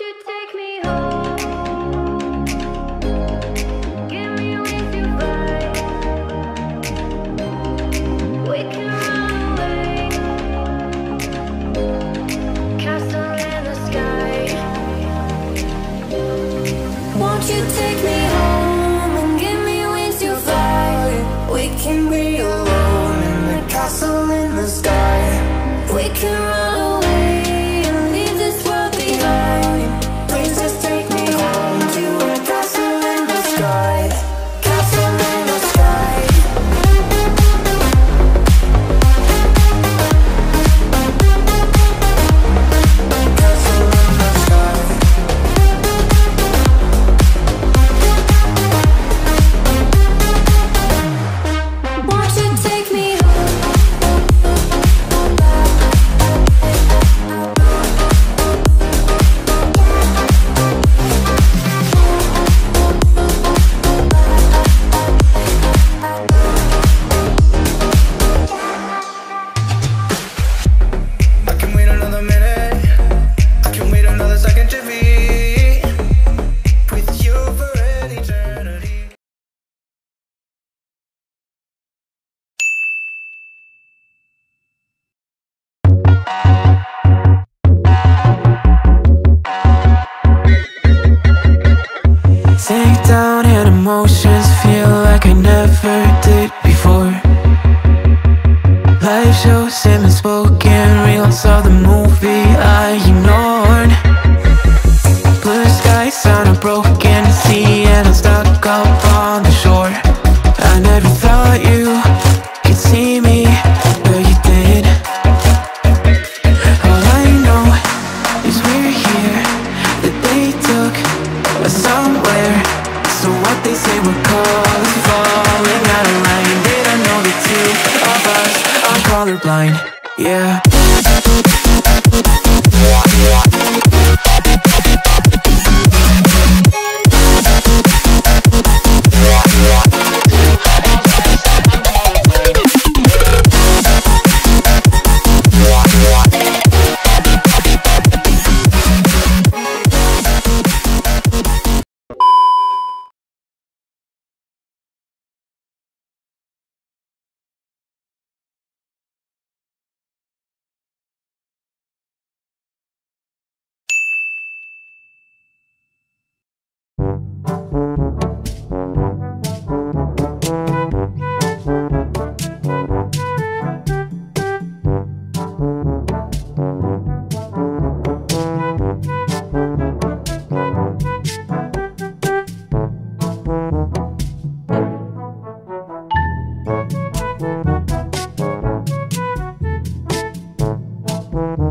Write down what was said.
you take me breakdown and emotions feel like I never did before. Life shows him spoken reels of the movie I ignored. Mm-hmm.